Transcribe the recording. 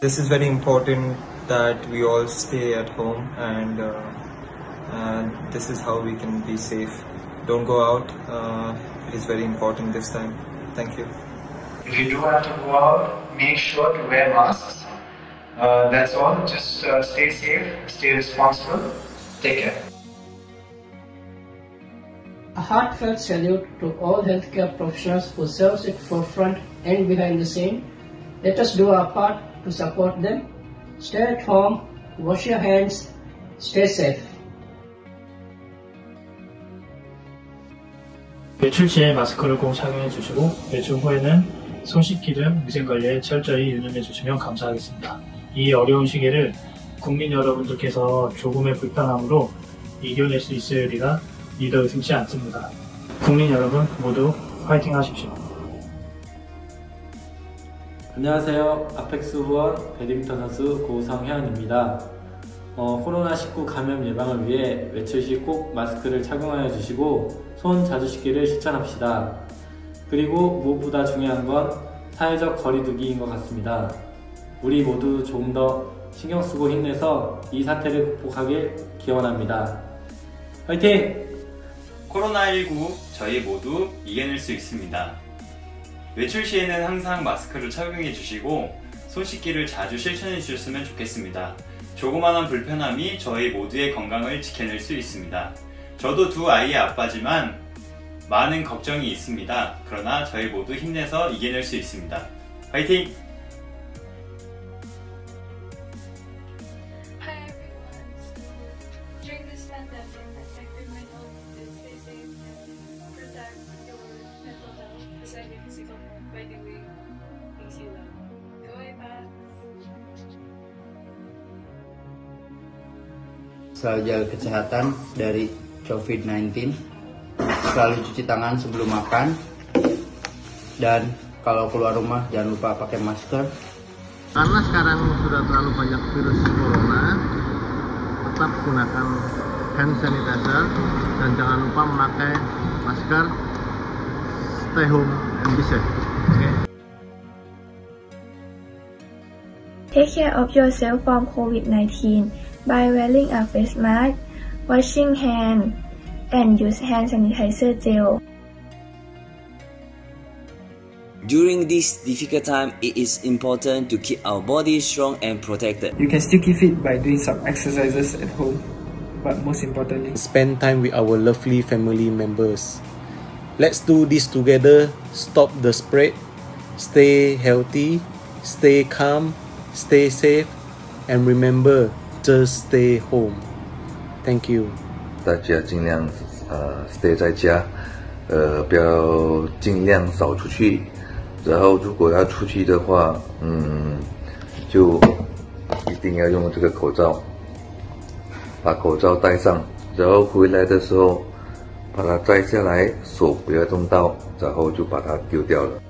This is very important that we all stay at home and uh, and this is how we can be safe. Don't go out. Uh, it is very important this time. Thank you. If you do have to go out, make sure to wear masks. Uh, that's all. Just uh, stay safe, stay responsible. Take care. A heartfelt salute to all healthcare professionals who serve at forefront and behind the scene. Let us do our part to support them. Stay at home, wash your hands, stay safe. 외출 시에 마스크를 꼭 착용해 주시고 외출 후에는 손 씻기 등 위생 관리에 철저히 유념해 주시면 감사하겠습니다. 이 어려운 시기를 국민 여러분들께서 조금의 불편함으로 이겨낼 수 있으리라 믿어 의심치 않습니다. 국민 여러분 모두 화이팅 하십시오. 안녕하세요. 아펙스 후원 배드민턴 선수 고성현입니다. 어, 코로나19 감염 예방을 위해 외출 시 꼭 마스크를 착용하여 주시고 손 자주 씻기를 실천합시다. 그리고 무엇보다 중요한 건 사회적 거리두기인 것 같습니다. 우리 모두 조금 더 신경 쓰고 힘내서 이 사태를 극복하길 기원합니다. 화이팅! 코로나19 저희 모두 이겨낼 수 있습니다. 외출 시에는 항상 마스크를 착용해 주시고 손 씻기를 자주 실천해 주셨으면 좋겠습니다. 조그마한 불편함이 저희 모두의 건강을 지켜낼 수 있습니다. 저도 두 아이의 아빠지만 많은 걱정이 있습니다. 그러나 저희 모두 힘내서 이겨낼 수 있습니다. 화이팅! Selalu jaga kesehatan dari COVID-19 selalu cuci tangan sebelum makan dan kalau keluar rumah jangan lupa pakai masker Karena sekarang sudah terlalu banyak virus corona, tetap gunakan hand sanitizer dan jangan lupa memakai masker. Stay home and be safe. Okay? Take care of yourself from COVID-19 by wearing a face mask, washing hands, and use hand sanitizer gel. During this difficult time, it is important to keep our body strong and protected. You can still keep fit by doing some exercises at home, but most importantly, spend time with our lovely family members. Let's do this together. Stop the spread. Stay healthy. Stay calm. Stay safe. And remember, just stay home. Thank you. 大家尽量呃 stay 在家，呃不要尽量少出去。然后如果要出去的话，嗯，就一定要用这个口罩，把口罩戴上。然后回来的时候，把它摘下来，手不要动到，然后就把它丢掉了。